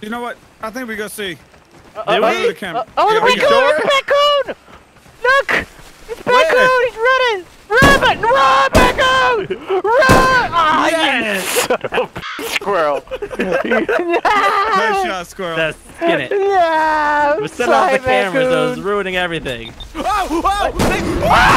You know what? I think we go see. Uh, Did Go uh, we? the camp. uh, oh, Yeah, the we raccoon! It's a raccoon! Look! It's raccoon! He's running! Run, run, raccoon! Run! Ah, Yes! you squirrel! Nice shot, squirrel. That's skin it. Yeah! We're setting off the cameras, so it's ruining everything. Oh, oh, Oh!